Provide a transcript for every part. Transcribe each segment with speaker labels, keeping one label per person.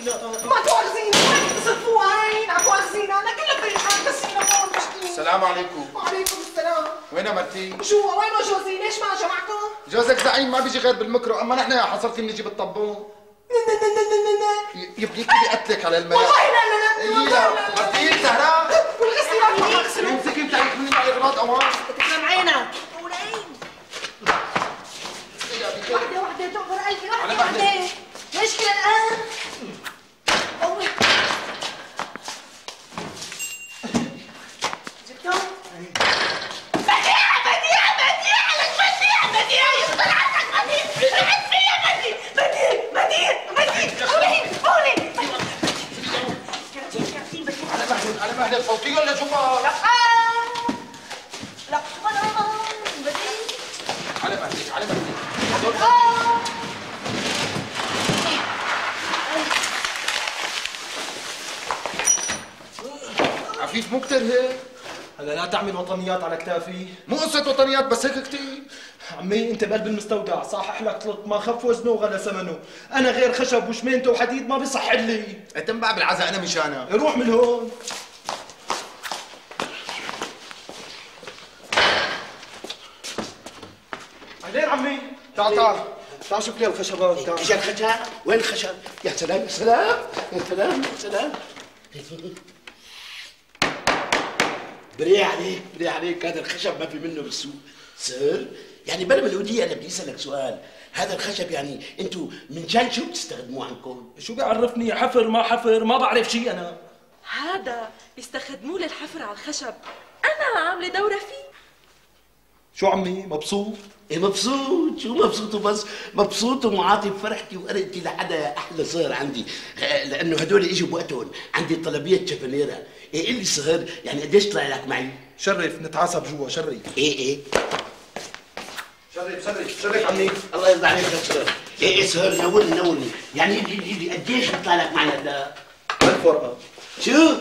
Speaker 1: تواخذينا
Speaker 2: ما تواخذينا وين تصرفوها هين عم تواخذينا أنا كلها بريحان بس هنا هون مشكلة
Speaker 3: السلام عليكم
Speaker 2: وعليكم السلام
Speaker 3: وين مرتي؟
Speaker 2: جوا وين جوزي ليش ما اجى معكم؟
Speaker 3: جوزك زعيم ما بيجي غير بالمكرو اما نحن يا حصلتي بنجي بالطبون يبنيك بدي قتلك على الملا
Speaker 2: والله لا لا لا
Speaker 3: إيه لا مرتي زهراء
Speaker 2: والغسيل ما اغسله
Speaker 3: امسكي بتعرف مني على اغراض اوان
Speaker 2: تكلم عينك ولين وحدة وحدة تعبر قلبي. وحدة ليش كده الآن؟
Speaker 3: مهلك صوتي ولا بقى؟
Speaker 2: لا. لا.
Speaker 3: على مهلك على مهلك عفيف مو كتير هيك؟
Speaker 1: هلا لا تعمل وطنيات على كتافي.
Speaker 3: مو قصة وطنيات بس هيك كتير.
Speaker 1: عمي انت بقلب المستودع. صحح لك طلق ما خف وزنه وغلى ثمنه أنا غير خشب وشمينته وحديد ما بيصح لي.
Speaker 3: تنبع بالعزاء أنا مشانها
Speaker 1: روح من هون. بعدين عمي.
Speaker 3: تعال تعال.
Speaker 1: تعال شوف لي الخشبات تعال.
Speaker 4: اجا الخشب وين الخشب يا سلام يا سلام يا سلام يا سلام. بري عليك بري عليك. هذا الخشب ما في منه بالسوق سر. يعني بلا ملودية أنا بدي أسألك سؤال. هذا الخشب يعني أنتم من جان شو بتستخدموه عندكم؟
Speaker 1: شو بيعرفني؟ حفر ما حفر ما بعرف شيء أنا.
Speaker 5: هذا بيستخدموه للحفر على الخشب. أنا عاملة دورة فيه.
Speaker 1: شو عمي؟ مبسوط؟
Speaker 4: إيه مبسوط. شو مبسوط؟ وبس. مبسوط ومعاطي بفرحتي وقرأتي لحدا أحلى صهر عندي. آه، لأنه هدول إجوا بوقتهم. عندي طلبية شفنيرة. إيه اللي صهر يعني قديش طلع لك معي؟
Speaker 1: شرف. نتعصب جوا. شرف.
Speaker 4: إيه إيه.
Speaker 1: شرف شرف. شرف عمي.
Speaker 4: الله يرضى عليك يا صهر إيه إيه صهر نورني نورني. يعني اللي اللي قديش بيطلع لك معي هلا؟
Speaker 1: الفرقة.
Speaker 4: شو؟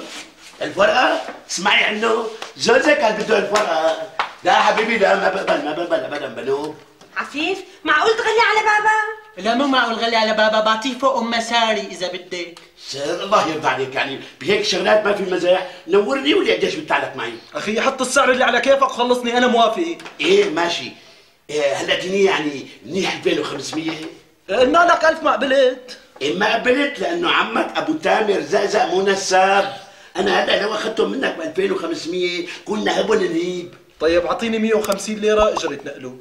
Speaker 4: الفرقة؟ اسمعي عنه. زوجك قال بده الفرقة. لا حبيبي لا ما بقبل ما بقبل ابدا بنو
Speaker 2: عفيف معقول تغلي على بابا؟
Speaker 6: لا مو معقول غلي على بابا بعطيه فوق أم مساري إذا بدك.
Speaker 4: سهر الله يرضى عليك يعني بهيك شغلات ما في مزاح نورني ولي قديش لك معي؟
Speaker 1: أخي حط السعر اللي على كيفك خلصني أنا موافق.
Speaker 4: إيه ماشي. إيه هلا اديني يعني منيح 2500
Speaker 1: قلنا لك ألف ما قبلت
Speaker 4: إيه ما قبلت لأنه عمك أبو تامر زقزق مو نساب أنا هلا لو أخذتهم منك ب 2500 كنا هبل نهيب.
Speaker 1: طيب أعطيني 150 ليرة اجره نقله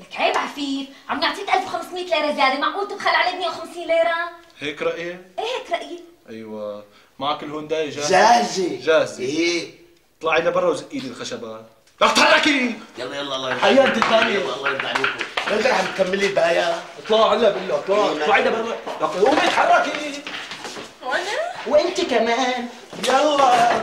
Speaker 7: لك عيب عفيف عم نعطيك 1500 ليرة زيادة معقول تبخل علي 150 ليرة؟
Speaker 1: هيك رأيي؟
Speaker 7: إيه هيك رأيي.
Speaker 1: أيوه. معك الهونداي جاهز
Speaker 4: جاهزة.
Speaker 1: جاهزة.
Speaker 4: إيه.
Speaker 1: طلعي لبرا وزقي لي الخشبات احتركي
Speaker 4: يلا يلا الله يرضى
Speaker 1: حياتي
Speaker 4: عليك.
Speaker 1: الثانية.
Speaker 4: يلا الله يرضى عليكم. انت عم تكملي الباية
Speaker 1: اطلع هلا بالله اطلع.
Speaker 4: إيه،
Speaker 1: اطلعي لبرا لك قومي اتحركي
Speaker 5: وأنا؟
Speaker 6: وانت كمان.
Speaker 1: يلا.